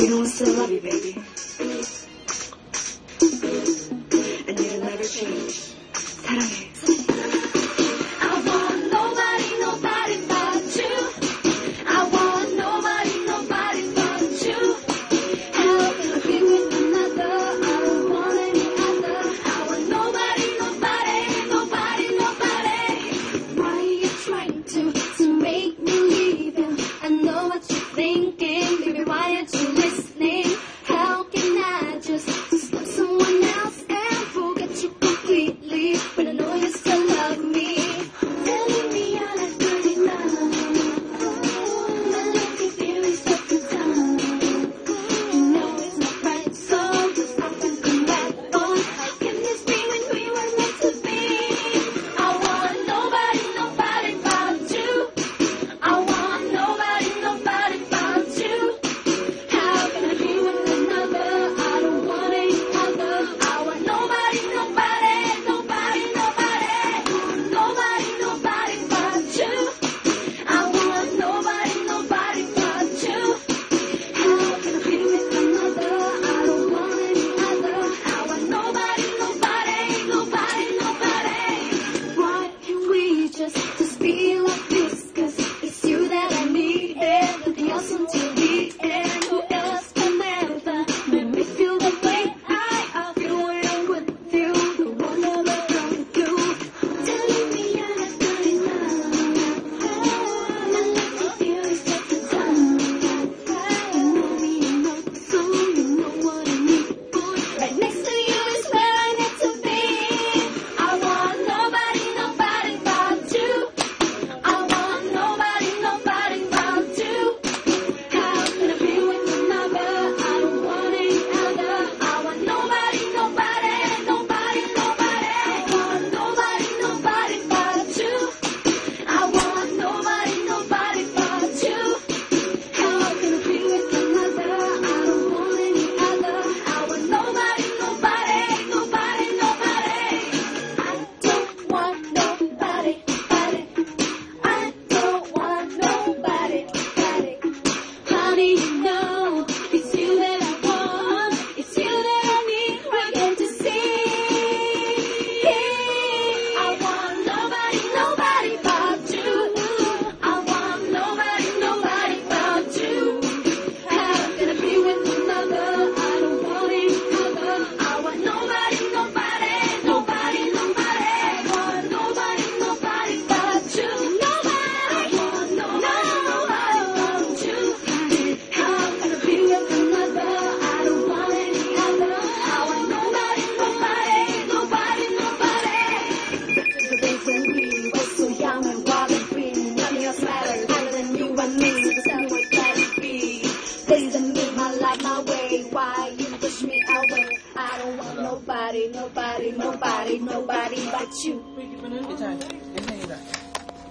You know I still love you, baby. And you'll never change. I don't want nobody, nobody, nobody, nobody but you.